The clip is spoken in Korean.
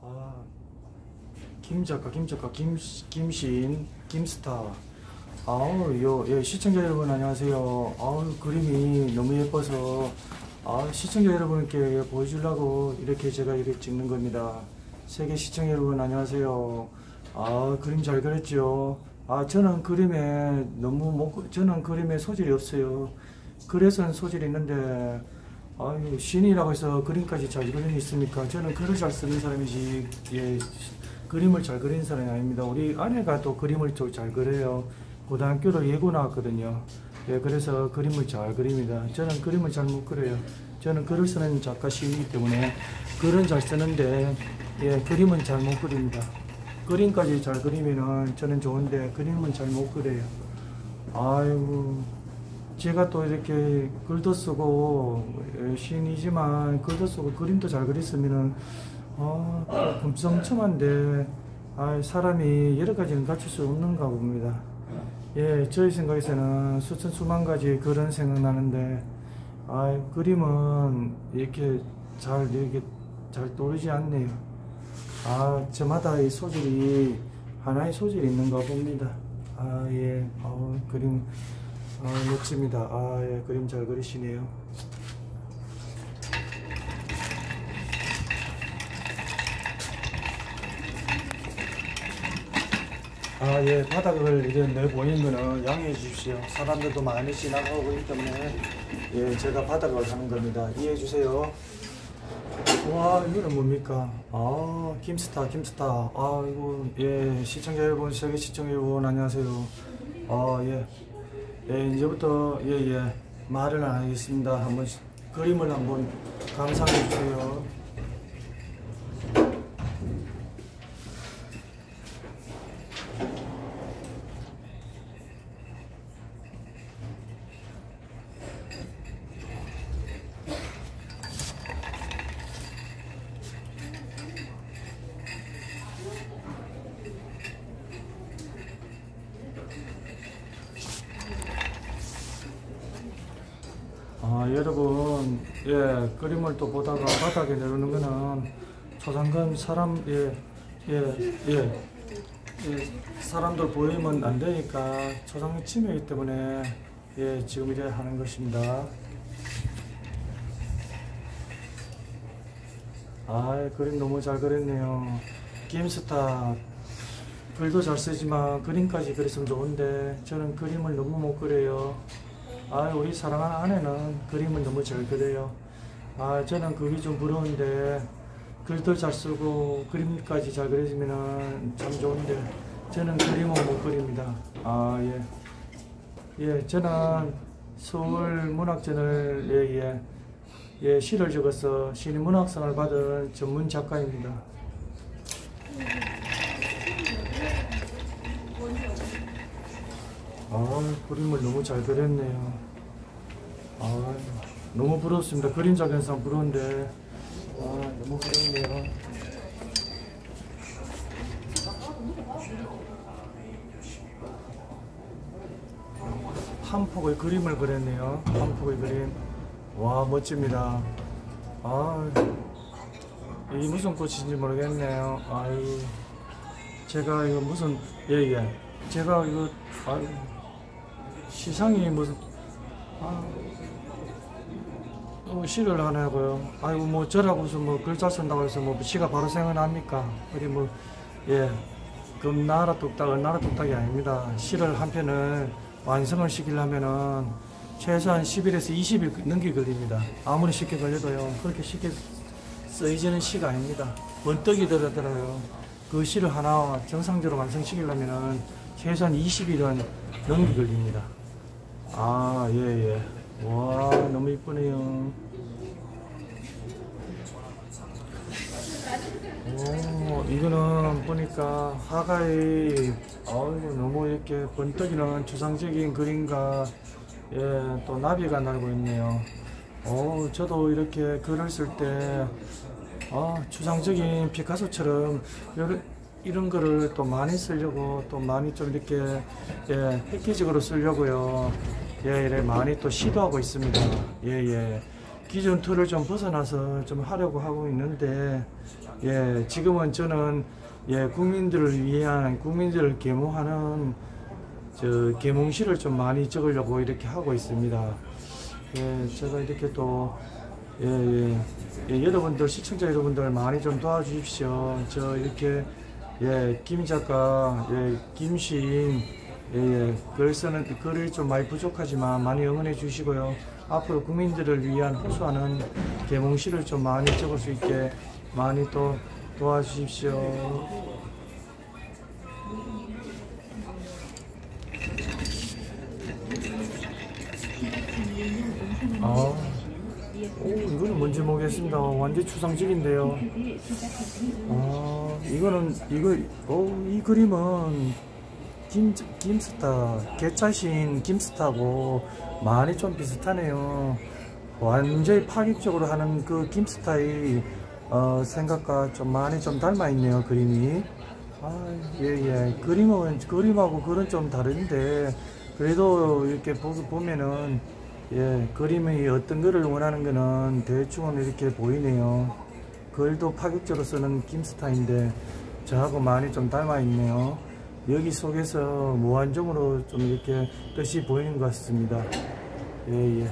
아, 김 작가, 김 작가, 김, 김신, 김스타. 아우, 요, 예, 시청자 여러분 안녕하세요. 아우, 그림이 너무 예뻐서, 아, 시청자 여러분께 보여주려고 이렇게 제가 이렇게 찍는 겁니다. 세계 시청자 여러분 안녕하세요. 아, 그림 잘 그렸죠? 아, 저는 그림에 너무 못, 저는 그림에 소질이 없어요. 그래서는 소질이 있는데, 아유, 신이라고 해서 그림까지 잘 그리는 있습니까? 저는 글을 잘 쓰는 사람이지, 예, 그림을 잘 그리는 사람이 아닙니다. 우리 아내가 또 그림을 좀 잘 그려요. 고등학교로 예고 나왔거든요. 예, 그래서 그림을 잘 그립니다. 저는 그림을 잘 못 그려요. 저는 글을 쓰는 작가 시인이기 때문에 글은 잘 쓰는데, 예, 그림은 잘 못 그립니다. 그림까지 잘 그리면은 저는 좋은데, 그림은 잘 못 그려요. 아이고. 제가 또 이렇게 글도 쓰고 예, 시인이지만 글도 쓰고 그림도 잘 그렸으면은 아, 금성첨한데 아, 사람이 여러 가지는 갖출 수 없는가 봅니다. 예, 저희 생각에서는 수천 수만 가지 그런 생각나는데 아, 그림은 이렇게 잘 이렇게 잘 떠오르지 않네요. 아, 저마다 이 소질이 하나의 소질이 있는가 봅니다. 아, 예, 어, 그림. 아, 멋집니다. 아, 예, 그림 잘 그리시네요. 아, 예, 바닥을 이제 내보이는 거는 양해해 주십시오. 사람들도 많이 지나가고 있기 때문에, 예, 제가 바닥을 하는 겁니다. 이해해 주세요. 와, 이거는 뭡니까? 아, 김스타, 김스타. 아, 이거, 예, 시청자 여러분, 시청자 여러분, 안녕하세요. 아, 예. 예, 이제부터 예, 예, 말을 안 하겠습니다. 한번 시- 그림을 한번 감상해 주세요. 여러분, 예, 그림을 또 보다가 바닥에 내려오는 거는 초상권 사람, 예, 예, 예, 예, 사람들 보이면 안 되니까 초상권 침해이기 때문에 예, 지금 이제 하는 것입니다. 아, 그림 너무 잘 그렸네요. 김스타 글도 잘 쓰지만 그림까지 그렸으면 좋은데 저는 그림을 너무 못 그려요. 아, 우리 사랑하는 아내는 그림을 너무 잘 그려요. 아, 저는 그게 좀 부러운데 글도 잘 쓰고 그림까지 잘 그려지면은 참 좋은데 저는 그림은 못 그립니다. 아, 예. 예, 저는 서울 문학전을 예, 예, 예, 시를 적어서 시인 문학상을 받은 전문 작가입니다. 아, 그림을 너무 잘 그렸네요. 아, 너무 부럽습니다. 그림 잘 그리는 사람 부러운데, 아, 너무 부럽네요. 한 폭의 그림을 그렸네요. 한 폭의 그림. 와, 멋집니다. 아, 이 무슨 꽃인지 모르겠네요. 아유, 제가 이거 무슨, 예, 예. 제가 이거, 아유, 시상이 무슨, 아, 어, 시를 하냐고요. 아이고, 뭐, 저라고 해서 뭐, 글자 쓴다고 해서 뭐, 시가 바로 생각납니까? 어디 뭐, 예. 금 나라 뚝딱, 은나라 뚝딱이 아닙니다. 시를 한 편을 완성을 시키려면은 최소한 10일에서 20일 넘게 걸립니다. 아무리 쉽게 걸려도요. 그렇게 쉽게 쓰이지는 시가 아닙니다. 번떡이 들어들어요. 그 시를 하나 정상적으로 완성시키려면은 최소한 20일은 넘게 걸립니다. 아, 예, 예. 와, 너무 이쁘네요. 오, 이거는 보니까 화가의 어이구 너무 이렇게 번뜩이는 추상적인 그림과 예, 또 나비가 날고 있네요. 오, 저도 이렇게 글을 쓸때 아, 추상적인 피카소처럼 이런, 이런 거를 또 많이 쓰려고 또 많이 좀 이렇게 예, 획기적으로 쓰려고요. 예, 이래 많이 또 시도하고 있습니다. 예, 예. 기존 틀을 좀 벗어나서 좀 하려고 하고 있는데 예 지금은 저는 예 국민들을 위한 국민들을 계몽하는 저 계몽시를 좀 많이 적으려고 이렇게 하고 있습니다. 예 제가 이렇게 또 예, 예, 예, 여러분들 시청자 여러분들 많이 좀 도와주십시오. 저 이렇게 예, 김 작가, 예, 김시인, 예, 예, 글 쓰는 글이 좀 많이 부족하지만 많이 응원해 주시고요. 앞으로 국민들을 위한 호소하는 개몽시를 좀 많이 적을 수 있게 많이 또 도와주십시오. 아, 오, 이거는 뭔지 모르겠습니다. 완전 추상적인데요. 아, 이거는, 이거, 어, 이 그림은 김, 김스타, 개차신 김스타고 많이 좀 비슷하네요. 완전히 파격적으로 하는 그 김스타의 어, 생각과 좀 많이 좀 닮아 있네요, 그림이. 아, 예, 예. 그림은, 그림하고 글은 좀 다른데, 그래도 이렇게 보, 보면은, 예, 그림이 어떤 글을 원하는 거는 대충은 이렇게 보이네요. 글도 파격적으로 쓰는 김스타인데, 저하고 많이 좀 닮아 있네요. 여기 속에서 무한정으로 좀 이렇게 뜻이 보이는 것 같습니다. 예, 예.